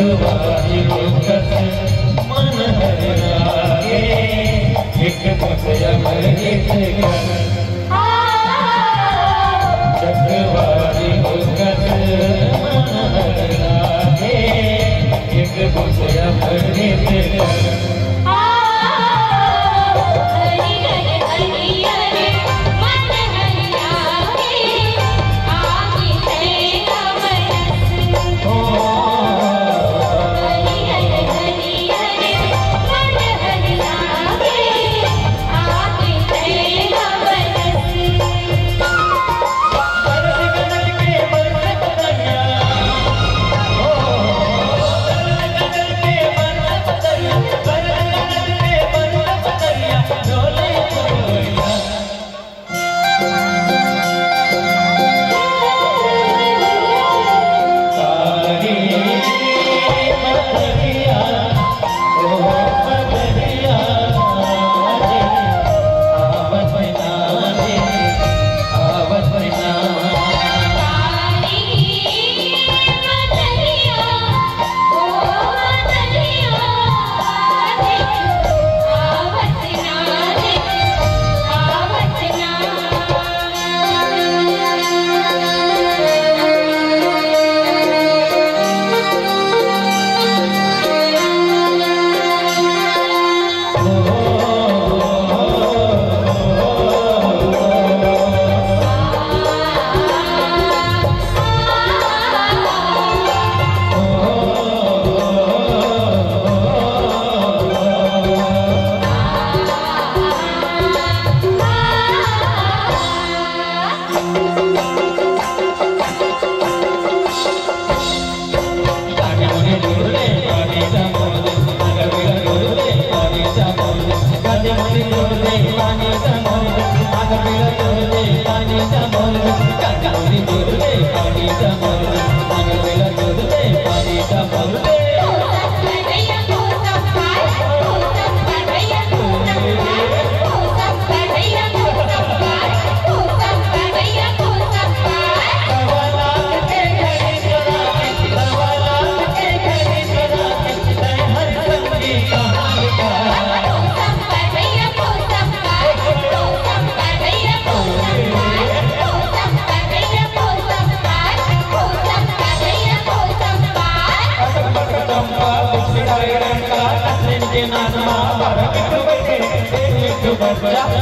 परवाही दुखस मन हर आगे एक पद अमृत कर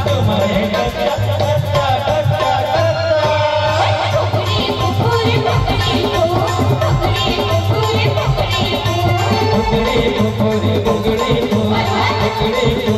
پھولے پھول نکلي او